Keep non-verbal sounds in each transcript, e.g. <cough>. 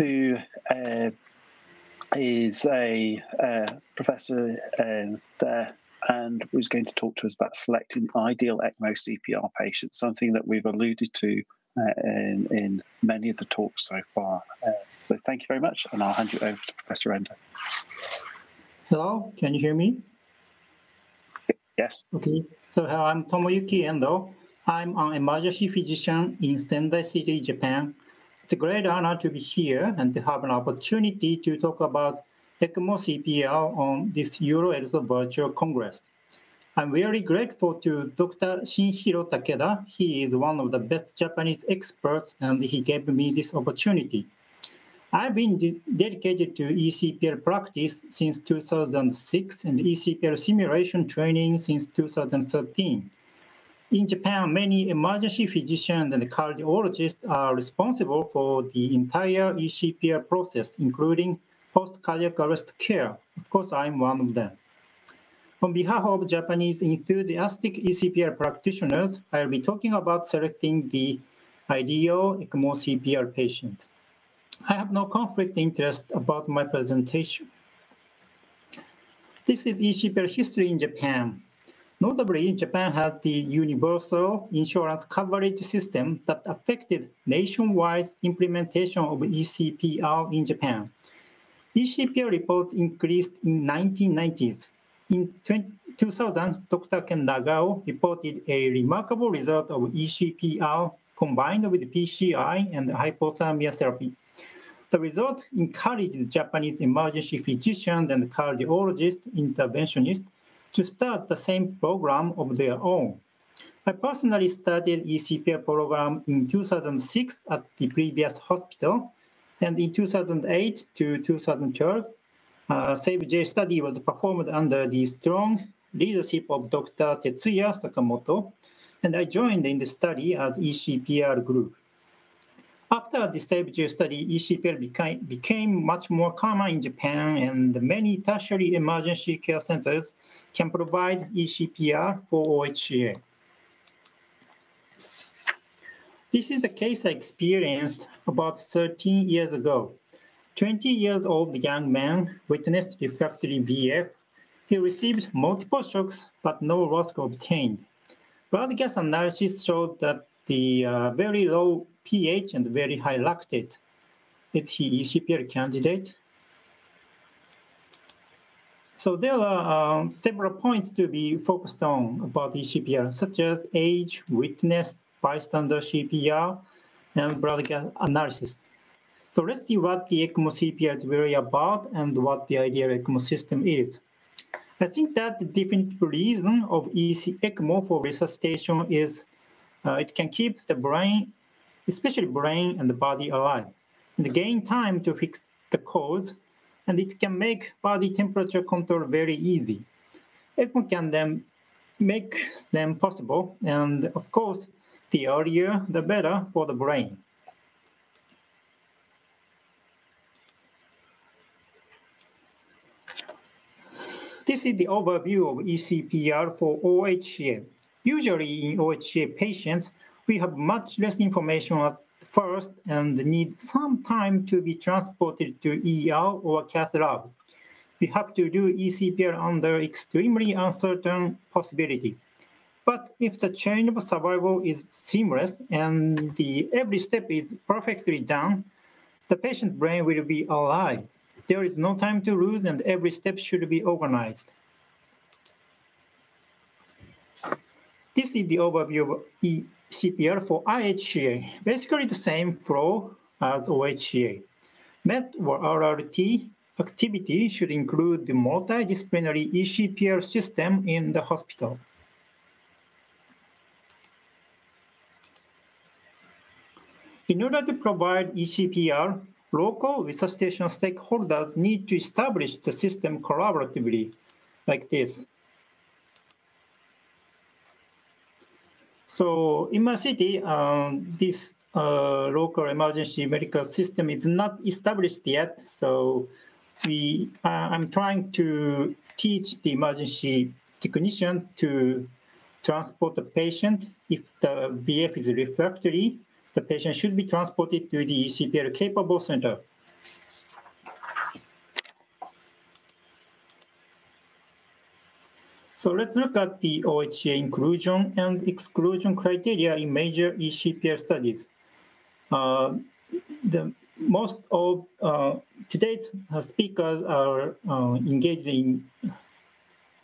who uh, is a uh, professor uh, there and was going to talk to us about selecting ideal ECMO CPR patients, something that we've alluded to uh, in, in, many of the talks so far. Uh, so thank you very much, and I'll hand you over to Professor Endo. Hello, can you hear me? Yes. Okay, so I'm Tomoyuki Endo. I'm an emergency physician in Sendai City, Japan. It's a great honor to be here and to have an opportunity to talk about ECMO CPR on this EuroELSO virtual congress. I'm very grateful to Dr. Shinhiro Takeda. He is one of the best Japanese experts and he gave me this opportunity. I've been de dedicated to ECPR practice since 2006 and ECPR simulation training since 2013. In Japan, many emergency physicians and cardiologists are responsible for the entire ECPR process, including post-cardiac arrest care. Of course, I'm one of them. On behalf of Japanese enthusiastic ECPR practitioners, I'll be talking about selecting the ideal ECMO CPR patient. I have no conflict interest about my presentation. This is ECPR history in Japan. Notably, Japan had the universal insurance coverage system that affected nationwide implementation of ECPR in Japan. ECPR reports increased in 1990s. In 2000, Dr. Ken Nagao reported a remarkable result of ECPR combined with PCI and hypothermia therapy. The result encouraged Japanese emergency physicians and cardiologists, interventionists, to start the same program of their own. I personally started ECPR program in 2006 at the previous hospital, and in 2008 to 2012, uh, SAVE-J study was performed under the strong leadership of Dr. Tetsuya Sakamoto, and I joined in the study as ECPR group. After the SAVE-J study, ECPR became, became much more common in Japan, and many tertiary emergency care centers can provide eCPR for OHCA. This is a case I experienced about 13 years ago. 20 years old young man witnessed refractory VF. He received multiple shocks, but no ROSC obtained. Blood gas analysis showed that the uh, very low pH and very high lactate. Is he ECPR candidate? So there are um, several points to be focused on about the CPR, such as age, witness, bystander CPR, and blood gas analysis. So let's see what the ECMO CPR is really about and what the ideal ECMO system is. I think that the definitive reason of EC ECMO for resuscitation is uh, it can keep the brain, especially brain and the body alive, and gain time to fix the cause and it can make body temperature control very easy. ECMO can then make them possible, and of course, the earlier the better for the brain. This is the overview of ECPR for OHCA. Usually in OHCA patients, we have much less information at first and need some time to be transported to ER or cath lab. We have to do ECPR under extremely uncertain possibility. But if the chain of survival is seamless and the every step is perfectly done, the patient's brain will be alive. There is no time to lose and every step should be organized. This is the overview of CPR for IHCA, basically the same flow as OHCA. MET or RRT activity should include the multidisciplinary eCPR system in the hospital. In order to provide eCPR, local resuscitation stakeholders need to establish the system collaboratively, like this. So in my city, um, this uh, local emergency medical system is not established yet. So we, uh, I'm trying to teach the emergency technician to transport the patient. If the VF is refractory, the patient should be transported to the ECPR capable center. So let's look at the OHCA inclusion and exclusion criteria in major eCPR studies. Uh, the most of uh, today's speakers are uh, engaged in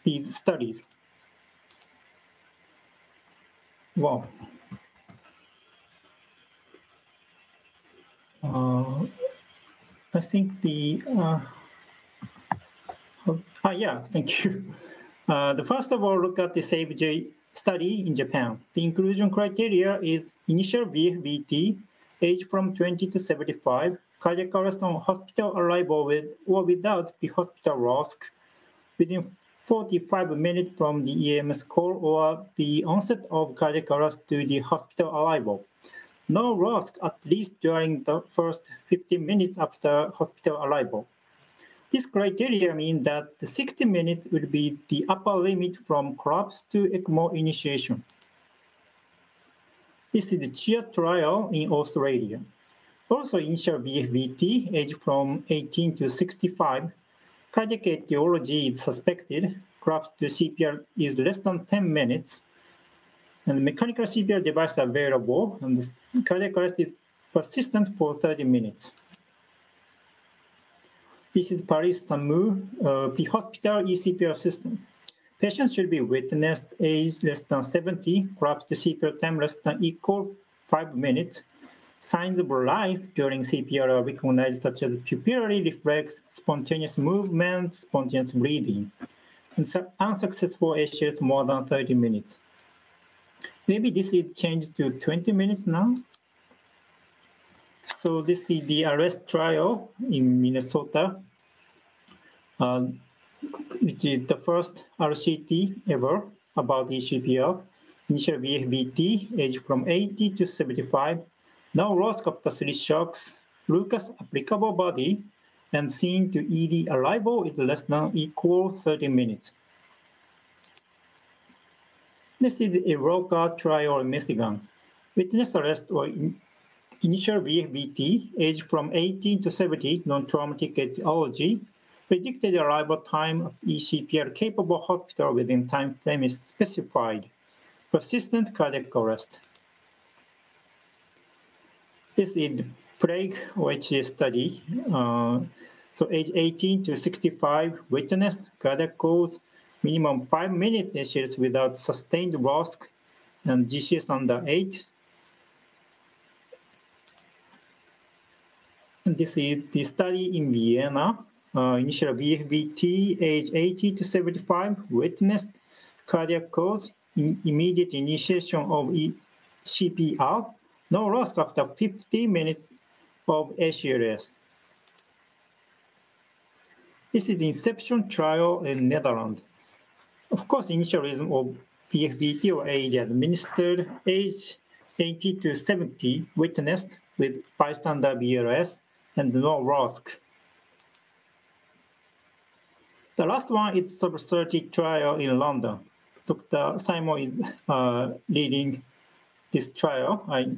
these studies. Wow. Uh, I think the, uh, oh, ah, yeah, thank you. <laughs> Uh, the first of all, look at the SAVE-J study in Japan. The inclusion criteria is initial VFVT, age from 20 to 75, cardiac arrest on hospital arrival with or without the hospital ROSC within 45 minutes from the EMS call or the onset of cardiac arrest to the hospital arrival. No ROSC at least during the first 15 minutes after hospital arrival. This criteria means that the 60 minutes will be the upper limit from collapse to ECMO initiation. This is the CHEER trial in Australia. Also, initial VFVT, age from 18 to 65, cardiac etiology is suspected, collapse to CPR is less than 10 minutes, and mechanical CPR device are available, and cardiac arrest is persistent for 30 minutes. This is Paris SAMU uh, P hospital eCPR system. Patients should be witnessed age less than 70, collapse to CPR time less than equal 5 minutes. Signs of life during CPR are recognized such as pupillary reflex, spontaneous movement, spontaneous breathing, and unsuccessful ACLS more than 30 minutes. Maybe this is changed to 20 minutes now. So this is the arrest trial in Minnesota, Um, which is the first RCT ever about eCPR. Initial VFVT, age from 80 to 75. Now ROSC after three shocks, Lucas applicable body, and scene to ED arrival is less than equal 30 minutes. This is a ROCA trial in Michigan. Witness arrest or in initial VFVT, age from 18 to 70, non-traumatic etiology, predicted arrival time of eCPR capable hospital within time frame is specified. Persistent cardiac arrest. This is the Prague OHCA study. Uh, so age 18 to 65 witnessed cardiac cause, minimum five minute issues without sustained ROSC, and GCS under eight. And this is the study in Vienna. Uh, initial VFVT, age 80 to 75, witnessed cardiac cause, in immediate initiation of e CPR, no loss after 50 minutes of ACLS. This is the inception trial in Netherlands. Of course, initialism of VFVT or AED administered age 80 to 70 witnessed with bystander BLS and no ROSC. The last one is sub-30 trial in London. Dr. Simon is uh, leading this trial. I,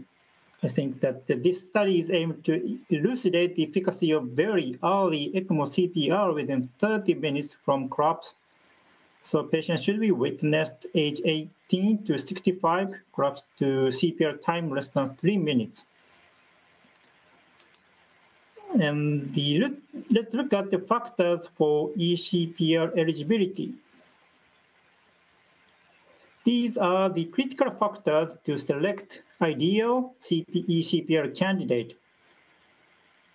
I think that this study is aimed to elucidate the efficacy of very early ECMO CPR within 30 minutes from collapse. So patients should be witnessed age 18 to 65, collapse to CPR time less than three minutes. And the, let's look at the factors for eCPR eligibility. These are the critical factors to select ideal eCPR candidate.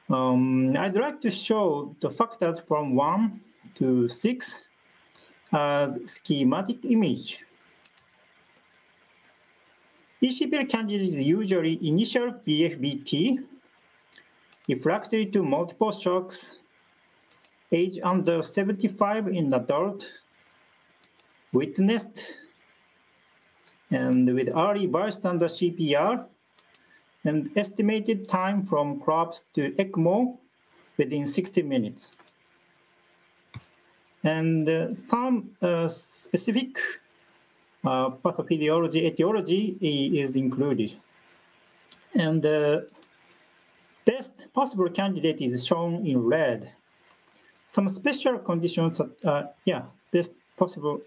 Um, I'd like to show the factors from 1 to 6 as schematic image. eCPR candidate is usually initial VFVT refractory to multiple shocks, age under 75 in adult, witnessed, and with early bystander CPR, and estimated time from collapse to ECMO within 60 minutes. And uh, some uh, specific uh, pathophysiology etiology is included. And uh, Best possible candidate is shown in red. Some special conditions, uh, yeah, best possible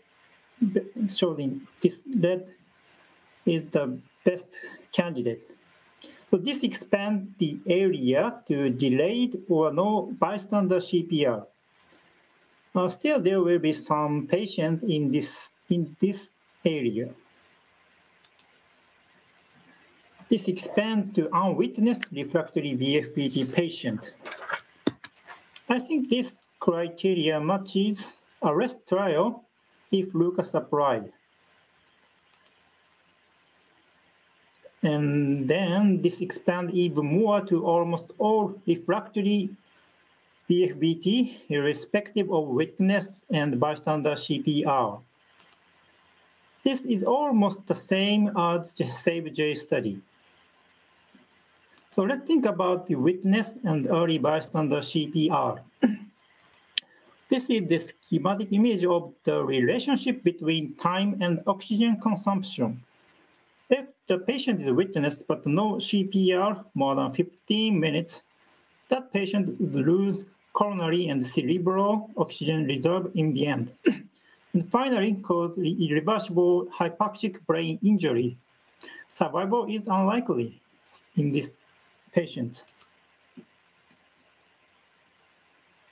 showing this red is the best candidate. So this expands the area to delayed or no bystander CPR. Uh, still, there will be some patients in this in this area. This expands to unwitnessed refractory VFVT patient. I think this criteria matches arrest trial if Lucas applied. And then this expands even more to almost all refractory VFVT, irrespective of witness and bystander CPR. This is almost the same as the SAVE-J study. So let's think about the witness and early bystander CPR. <clears throat> this is the schematic image of the relationship between time and oxygen consumption. If the patient is witness but no CPR more than 15 minutes, that patient would lose coronary and cerebral oxygen reserve in the end. <clears throat> and finally, cause irreversible hypoxic brain injury. Survival is unlikely in this patient.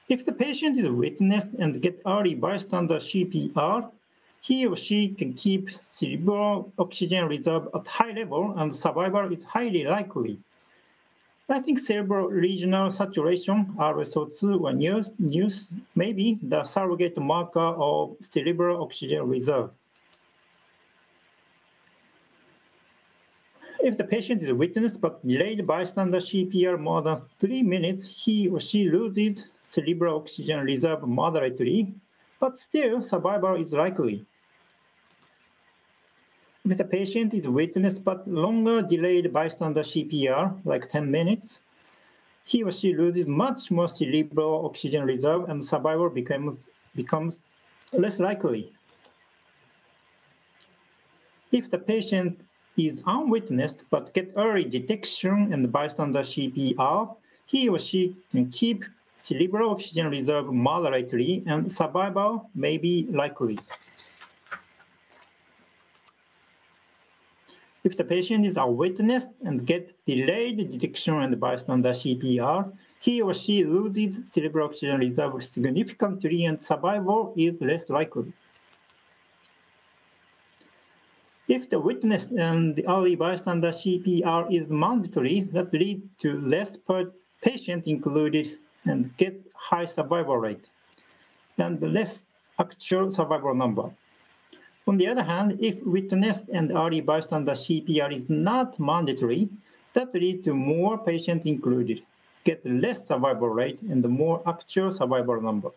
If the patient is witnessed and get early bystander CPR, he or she can keep cerebral oxygen reserve at high level and survival is highly likely. I think cerebral regional saturation, RSO2, when used, used may be the surrogate marker of cerebral oxygen reserve. If the patient is witnessed but delayed bystander CPR more than three minutes, he or she loses cerebral oxygen reserve moderately, but still survival is likely. If the patient is witnessed but longer delayed bystander CPR, like 10 minutes, he or she loses much more cerebral oxygen reserve and survival becomes, becomes less likely. If the patient is unwitnessed but get early detection and bystander CPR, he or she can keep cerebral oxygen reserve moderately and survival may be likely. If the patient is unwitnessed and get delayed detection and bystander CPR, he or she loses cerebral oxygen reserve significantly and survival is less likely. If the witness and the early bystander CPR is mandatory, that leads to less per patient included and get high survival rate and less actual survival number. On the other hand, if witness and early bystander CPR is not mandatory, that leads to more patients included, get less survival rate and more actual survival number.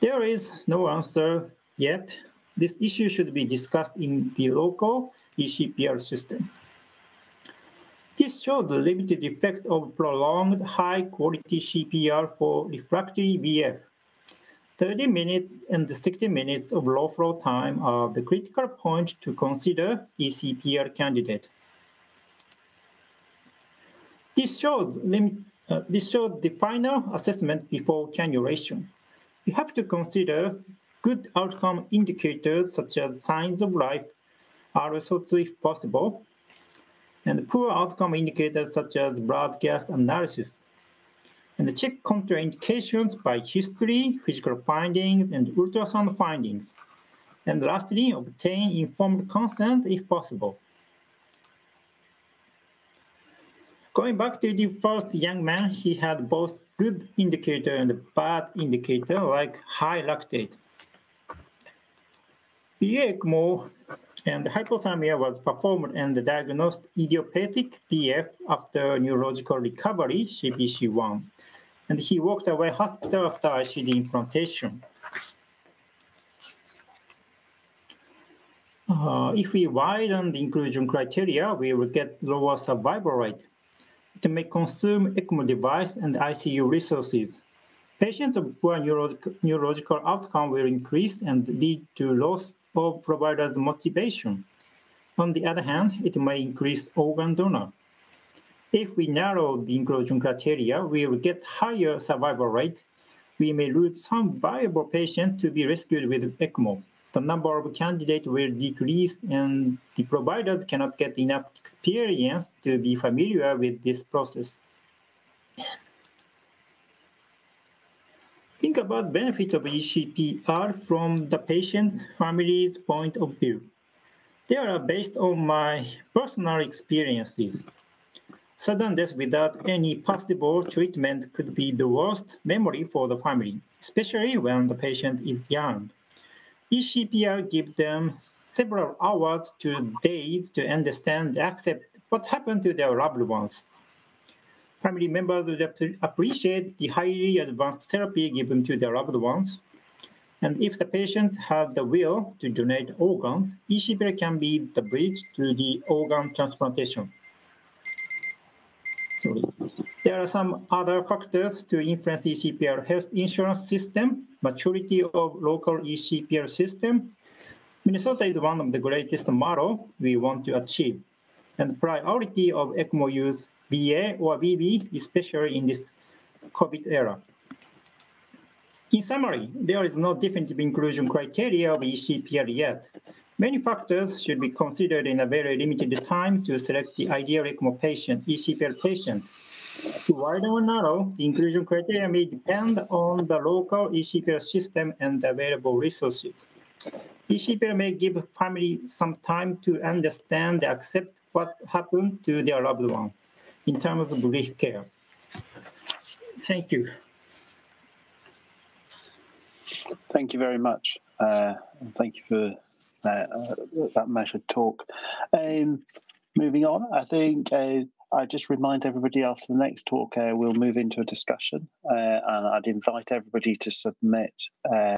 There is no answer yet. This issue should be discussed in the local eCPR system. This shows the limited effect of prolonged high-quality CPR for refractory VF. 30 minutes and 60 minutes of low flow time are the critical point to consider eCPR candidate. This shows, uh, this shows the final assessment before cannulation. You have to consider good outcome indicators such as signs of life, RSO2 if possible, and poor outcome indicators such as blood gas analysis and check contraindications by history, physical findings, and ultrasound findings. And lastly, obtain informed consent if possible. Going back to the first young man, he had both good indicator and bad indicator like high lactate. ECMO and hypothermia was performed and diagnosed idiopathic VF after neurological recovery, CPC1 and he walked away hospital after ICD implantation. Uh, if we widen the inclusion criteria, we will get lower survival rate. It may consume ECMO device and ICU resources. Patients of poor neurological, neurological outcome will increase and lead to loss of provider's motivation. On the other hand, it may increase organ donor. If we narrow the inclusion criteria, we will get higher survival rate. We may lose some viable patients to be rescued with ECMO. the number of candidates will decrease and the providers cannot get enough experience to be familiar with this process. Think about benefit of ECPR from the patient family's point of view. They are based on my personal experiences. Sudden death without any possible treatment could be the worst memory for the family, especially when the patient is young. ECPR gives them several hours to days to understand and accept what happened to their loved ones. Family members will appreciate the highly advanced therapy given to their loved ones. And if the patient has the will to donate organs, ECPR can be the bridge to the organ transplantation. Sorry. There are some other factors to influence ECPR health insurance system, maturity of local ECPR system. Minnesota is one of the greatest model we want to achieve, and priority of ECMO use VA or VB, especially in this COVID era. In summary, there is no definitive inclusion criteria of ECPR yet, Many factors should be considered in a very limited time to select the ideal ECMO patient, ECPR patient. To widen or narrow, the inclusion criteria may depend on the local ECPR system and available resources. ECPR may give family some time to understand and accept what happened to their loved one in terms of grief care. Thank you. Thank you very much. Uh, thank you for uh, that measured talk. Um, moving on, I think uh, I just remind everybody after the next talk, uh, we'll move into a discussion, uh, and I'd invite everybody to submit. Uh,